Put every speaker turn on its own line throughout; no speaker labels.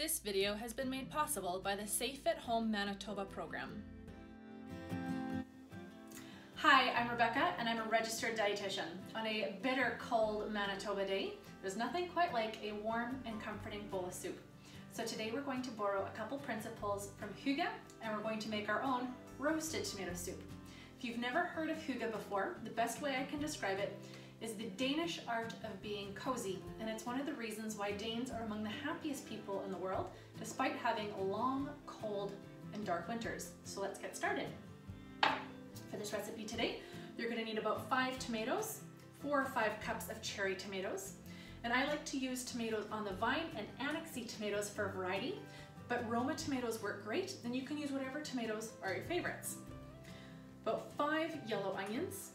This video has been made possible by the Safe at Home Manitoba program.
Hi, I'm Rebecca and I'm a registered dietitian. On a bitter, cold Manitoba day, there's nothing quite like a warm and comforting bowl of soup. So today we're going to borrow a couple principles from Hygge and we're going to make our own roasted tomato soup. If you've never heard of Hygge before, the best way I can describe it is the Danish art of being cozy, and it's one of the reasons why Danes are among the happiest people in the world, despite having long, cold, and dark winters. So let's get started. For this recipe today, you're gonna need about five tomatoes, four or five cups of cherry tomatoes, and I like to use tomatoes on the vine and Anaxi tomatoes for variety, but Roma tomatoes work great, and you can use whatever tomatoes are your favorites. About five yellow onions,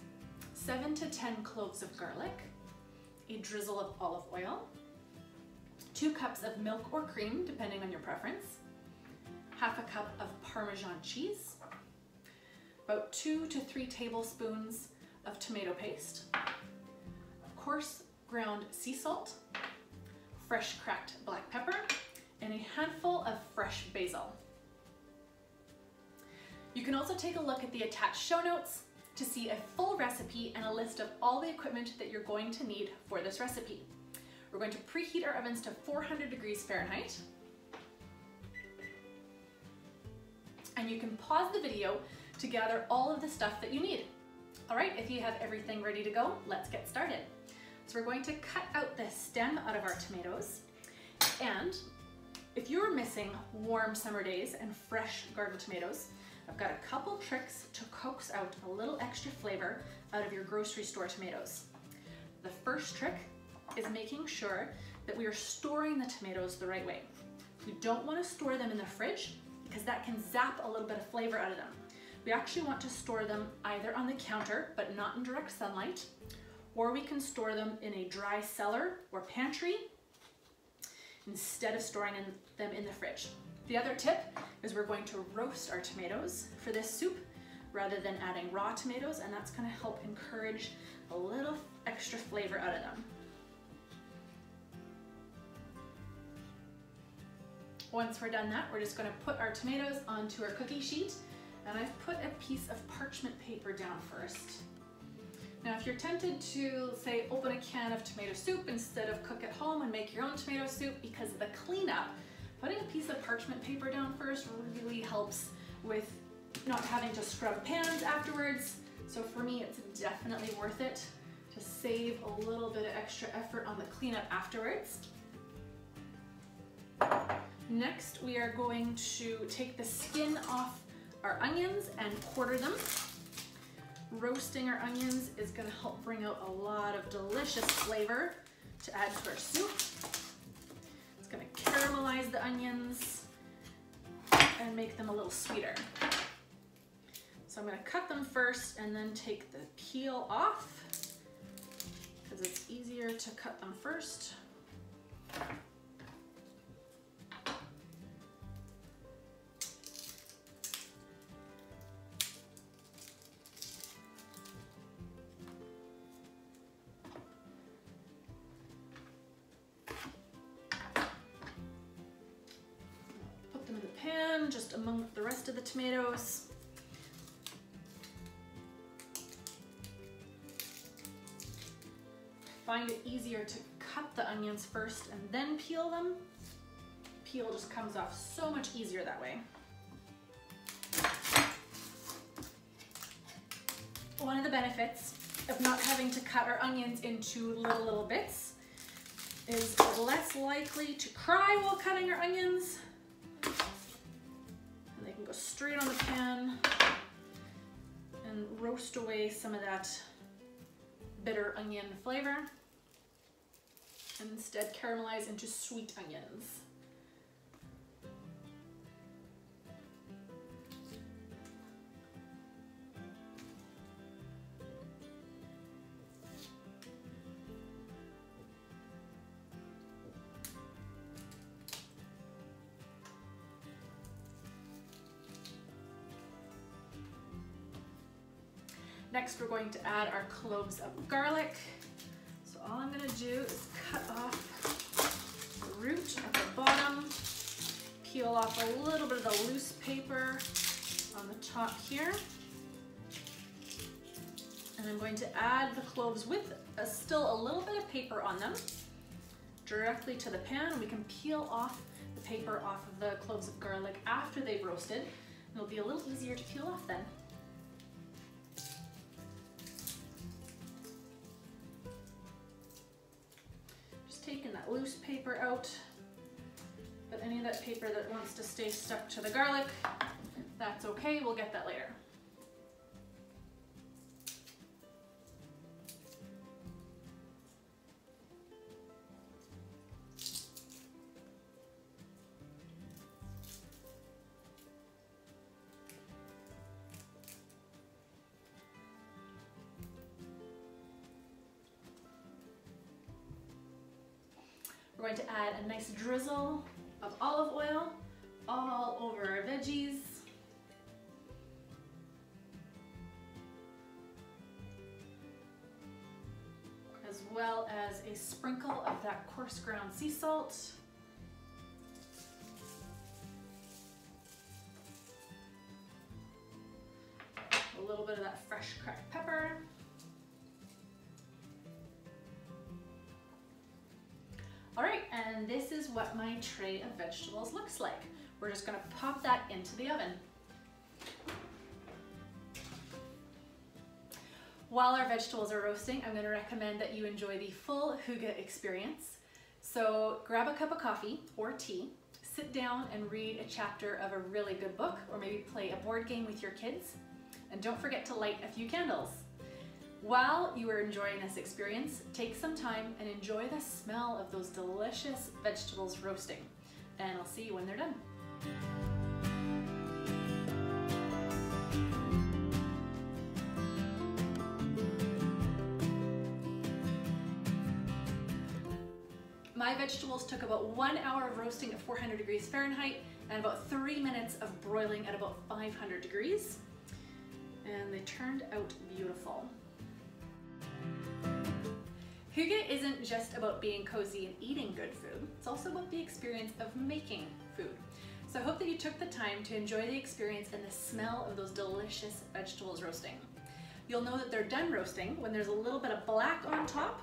seven to 10 cloves of garlic, a drizzle of olive oil, two cups of milk or cream, depending on your preference, half a cup of Parmesan cheese, about two to three tablespoons of tomato paste, coarse ground sea salt, fresh cracked black pepper, and a handful of fresh basil. You can also take a look at the attached show notes to see a full recipe and a list of all the equipment that you're going to need for this recipe. We're going to preheat our ovens to 400 degrees Fahrenheit. And you can pause the video to gather all of the stuff that you need. All right, if you have everything ready to go, let's get started. So we're going to cut out the stem out of our tomatoes. And if you're missing warm summer days and fresh garden tomatoes, I've got a couple tricks to coax out a little extra flavor out of your grocery store tomatoes. The first trick is making sure that we are storing the tomatoes the right way. We don't want to store them in the fridge because that can zap a little bit of flavor out of them. We actually want to store them either on the counter, but not in direct sunlight, or we can store them in a dry cellar or pantry instead of storing in them in the fridge. The other tip is we're going to roast our tomatoes for this soup rather than adding raw tomatoes and that's gonna help encourage a little extra flavor out of them. Once we're done that, we're just gonna put our tomatoes onto our cookie sheet and I've put a piece of parchment paper down first. Now, if you're tempted to say open a can of tomato soup instead of cook at home and make your own tomato soup because of the cleanup, Putting a piece of parchment paper down first really helps with not having to scrub pans afterwards. So for me, it's definitely worth it to save a little bit of extra effort on the cleanup afterwards. Next, we are going to take the skin off our onions and quarter them. Roasting our onions is gonna help bring out a lot of delicious flavor to add to our soup gonna caramelize the onions and make them a little sweeter. So I'm gonna cut them first and then take the peel off because it's easier to cut them first. Just among the rest of the tomatoes. Find it easier to cut the onions first and then peel them. Peel just comes off so much easier that way. One of the benefits of not having to cut our onions into little, little bits is less likely to cry while cutting our onions straight on the pan and roast away some of that bitter onion flavor and instead caramelize into sweet onions. Next, we're going to add our cloves of garlic. So all I'm gonna do is cut off the root at the bottom peel off a little bit of the loose paper on the top here. And I'm going to add the cloves with a, still a little bit of paper on them directly to the pan. We can peel off the paper off of the cloves of garlic after they've roasted. It'll be a little easier to peel off then. Taking that loose paper out, but any of that paper that wants to stay stuck to the garlic, that's okay, we'll get that later. Going to add a nice drizzle of olive oil all over our veggies. As well as a sprinkle of that coarse ground sea salt. A little bit of that fresh cracked pepper. All right, and this is what my tray of vegetables looks like. We're just gonna pop that into the oven. While our vegetables are roasting, I'm gonna recommend that you enjoy the full Hygge experience. So grab a cup of coffee or tea, sit down and read a chapter of a really good book, or maybe play a board game with your kids. And don't forget to light a few candles. While you are enjoying this experience, take some time and enjoy the smell of those delicious vegetables roasting. And I'll see you when they're done. My vegetables took about one hour of roasting at 400 degrees Fahrenheit and about three minutes of broiling at about 500 degrees. And they turned out beautiful. Hygge isn't just about being cozy and eating good food, it's also about the experience of making food. So I hope that you took the time to enjoy the experience and the smell of those delicious vegetables roasting. You'll know that they're done roasting when there's a little bit of black on top.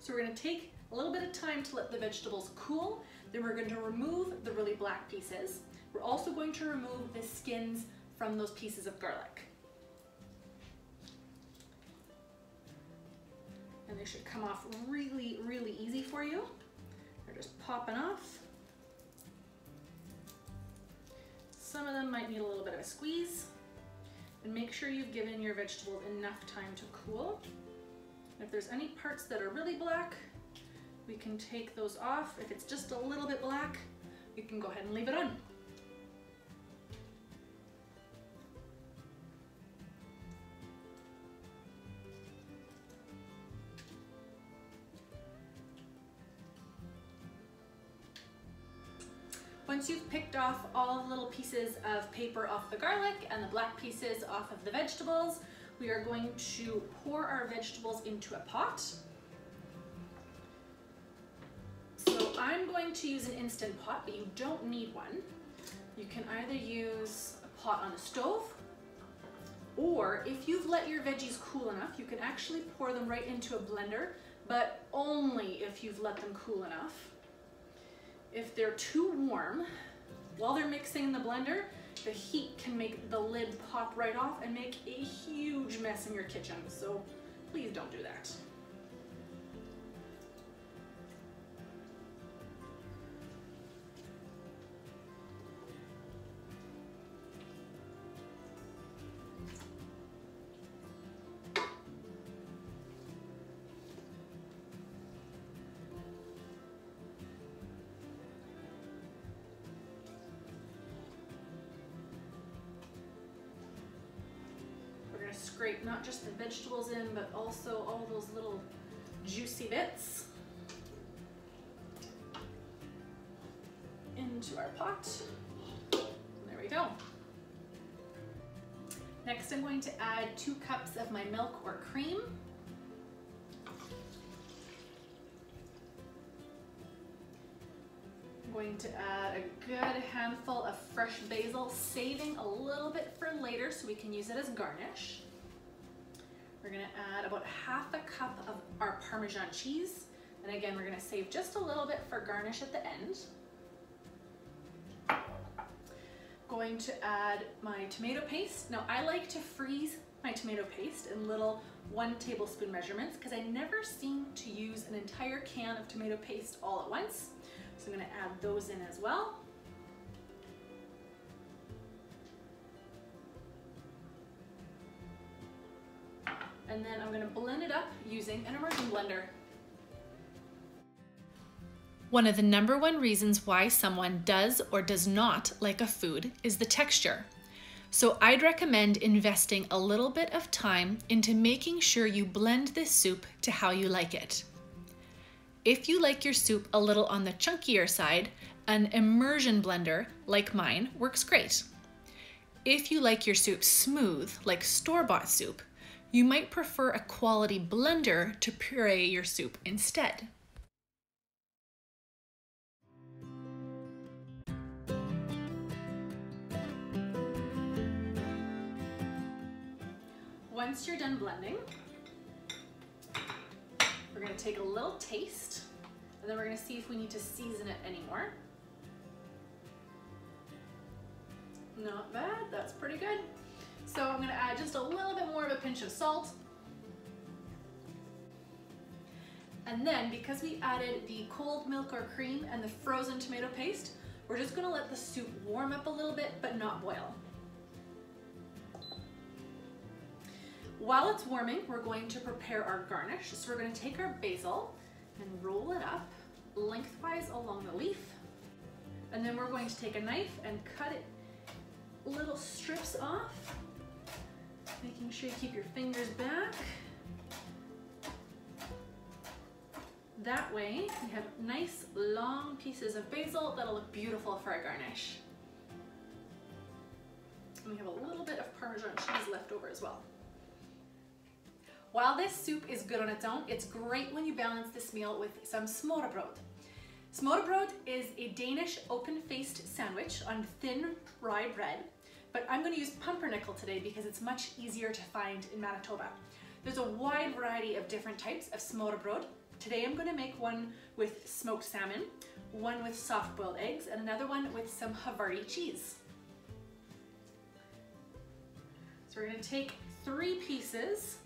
So we're gonna take a little bit of time to let the vegetables cool, then we're going to remove the really black pieces. We're also going to remove the skins from those pieces of garlic. They should come off really, really easy for you. They're just popping off. Some of them might need a little bit of a squeeze. And make sure you've given your vegetables enough time to cool. If there's any parts that are really black, we can take those off. If it's just a little bit black, we can go ahead and leave it on. Once you've picked off all the little pieces of paper off the garlic and the black pieces off of the vegetables, we are going to pour our vegetables into a pot. So I'm going to use an Instant Pot, but you don't need one. You can either use a pot on a stove, or if you've let your veggies cool enough, you can actually pour them right into a blender, but only if you've let them cool enough. If they're too warm, while they're mixing in the blender, the heat can make the lid pop right off and make a huge mess in your kitchen. So please don't do that. Scrape not just the vegetables in, but also all those little juicy bits into our pot. There we go. Next, I'm going to add two cups of my milk or cream. I'm going to add a good handful of fresh basil, saving a little bit for later so we can use it as garnish. We're gonna add about half a cup of our Parmesan cheese. And again, we're gonna save just a little bit for garnish at the end. Going to add my tomato paste. Now I like to freeze my tomato paste in little one tablespoon measurements because I never seem to use an entire can of tomato paste all at once. So I'm gonna add those in as well. And then I'm gonna blend it up using an immersion blender.
One of the number one reasons why someone does or does not like a food is the texture. So I'd recommend investing a little bit of time into making sure you blend this soup to how you like it. If you like your soup a little on the chunkier side, an immersion blender like mine works great. If you like your soup smooth, like store-bought soup, you might prefer a quality blender to puree your soup instead.
Once you're done blending, we're gonna take a little taste and then we're gonna see if we need to season it anymore. Not bad, that's pretty good. So I'm gonna add just a little bit more of a pinch of salt. And then because we added the cold milk or cream and the frozen tomato paste, we're just gonna let the soup warm up a little bit, but not boil. While it's warming, we're going to prepare our garnish. So we're gonna take our basil and roll it up lengthwise along the leaf. And then we're going to take a knife and cut it little strips off, making sure you keep your fingers back. That way, we have nice long pieces of basil that'll look beautiful for a garnish. And we have a little bit of Parmesan cheese left over as well. While this soup is good on its own, it's great when you balance this meal with some smørrebrød. Smørrebrød is a Danish open-faced sandwich on thin rye bread, but I'm gonna use pumpernickel today because it's much easier to find in Manitoba. There's a wide variety of different types of smørrebrød. Today I'm gonna make one with smoked salmon, one with soft-boiled eggs, and another one with some Havarti cheese. So we're gonna take three pieces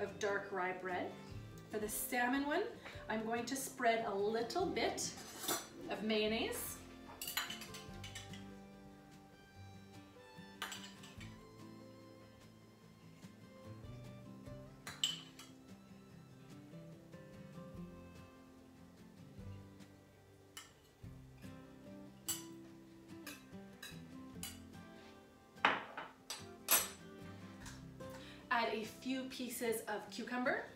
of dark rye bread. For the salmon one, I'm going to spread a little bit of mayonnaise. Add a few pieces of cucumber.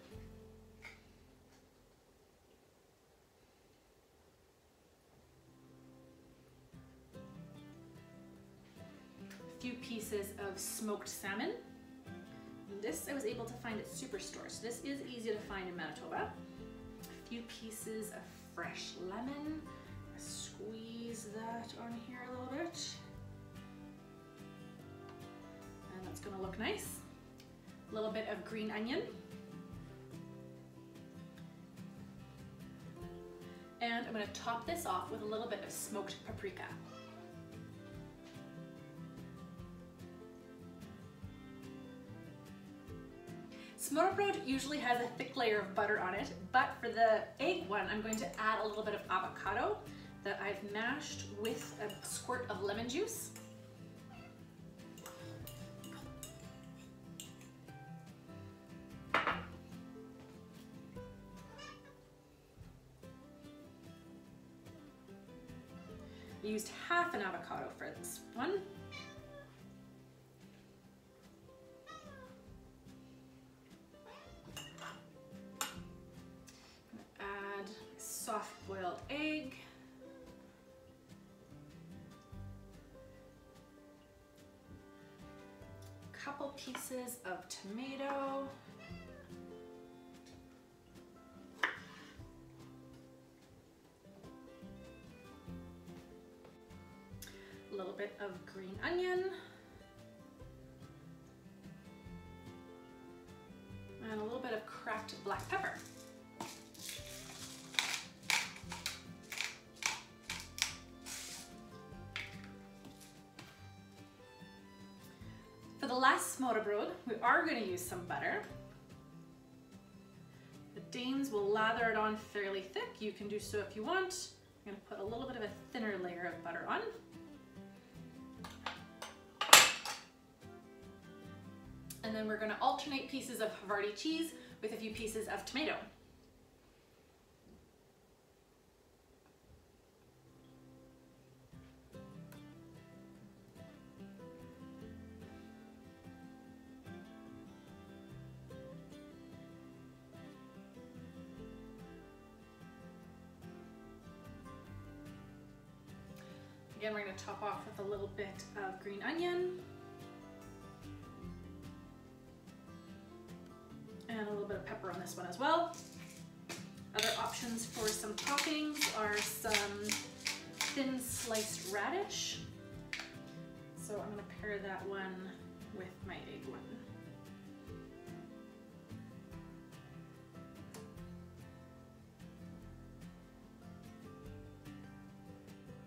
A few pieces of smoked salmon. And this I was able to find at Superstore, so this is easy to find in Manitoba. A few pieces of fresh lemon. Squeeze that on here a little bit. And that's gonna look nice a little bit of green onion, and I'm gonna top this off with a little bit of smoked paprika. Smørrebrød usually has a thick layer of butter on it, but for the egg one, I'm going to add a little bit of avocado that I've mashed with a squirt of lemon juice. Used half an avocado for this one. Add soft boiled egg. Couple pieces of tomato. Little bit of green onion. And a little bit of cracked black pepper. For the last smørrebrød, we are going to use some butter. The Danes will lather it on fairly thick. You can do so if you want. I'm going to put a little bit of a thinner layer of butter on. Then we're going to alternate pieces of Havarti cheese with a few pieces of tomato. Again, we're going to top off with a little bit of green onion. This one as well. Other options for some toppings are some thin sliced radish. So I'm to pair that one with my egg one.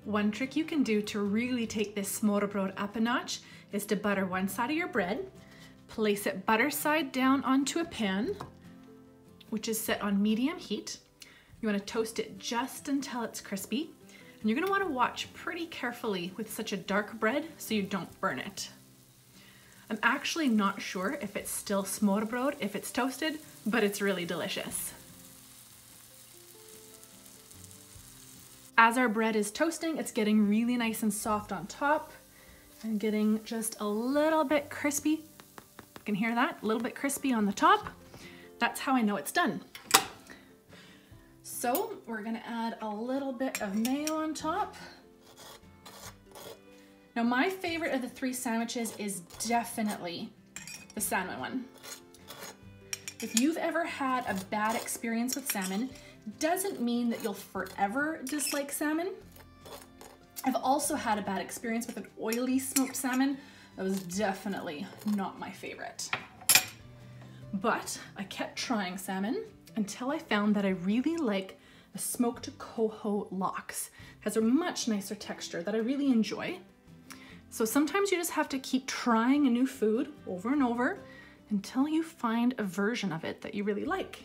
One trick you can do to really take this smørrebrød up a notch is to butter one side of your bread, place it butter side down onto a pan, which is set on medium heat. You wanna toast it just until it's crispy. And you're gonna wanna watch pretty carefully with such a dark bread so you don't burn it. I'm actually not sure if it's still smørrebrød if it's toasted, but it's really delicious. As our bread is toasting, it's getting really nice and soft on top and getting just a little bit crispy. You can hear that, a little bit crispy on the top. That's how I know it's done. So we're gonna add a little bit of mayo on top. Now my favorite of the three sandwiches is definitely the salmon one. If you've ever had a bad experience with salmon, doesn't mean that you'll forever dislike salmon. I've also had a bad experience with an oily smoked salmon. That was definitely not my favorite. But I kept trying salmon until I found that I really like the smoked coho lox. It has a much nicer texture that I really enjoy. So sometimes you just have to keep trying a new food over and over until you find a version of it that you really like.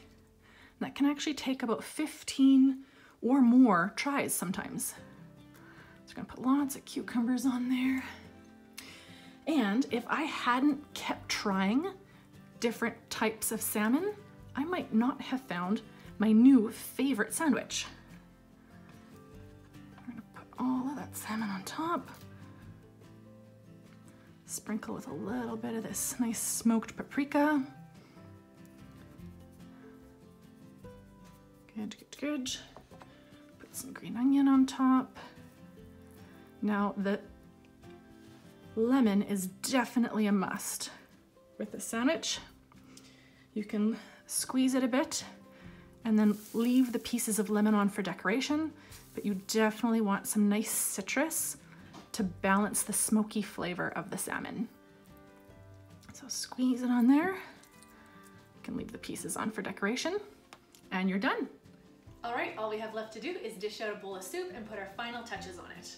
That can actually take about 15 or more tries sometimes. So I'm gonna put lots of cucumbers on there. And if I hadn't kept trying different types of salmon, I might not have found my new favorite sandwich. I'm gonna put all of that salmon on top. Sprinkle with a little bit of this nice smoked paprika. Good, good, good. Put some green onion on top. Now the lemon is definitely a must with the sandwich. You can squeeze it a bit and then leave the pieces of lemon on for decoration, but you definitely want some nice citrus to balance the smoky flavor of the salmon. So squeeze it on there. You can leave the pieces on for decoration and you're done.
All right, all we have left to do is dish out a bowl of soup and put our final touches on it.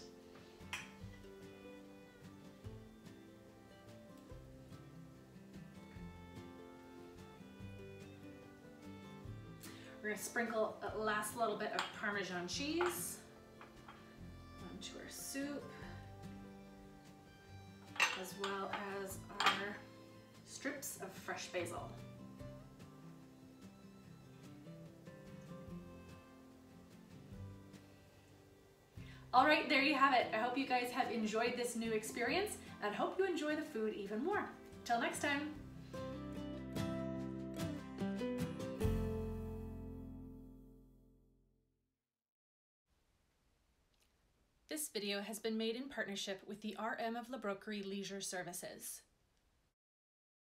We're gonna sprinkle a last little bit of Parmesan cheese onto our soup, as well as our strips of fresh basil. All right, there you have it. I hope you guys have enjoyed this new experience and hope you enjoy the food even more. Till next time. This video has been made in partnership with the RM of La Broquerie Leisure Services.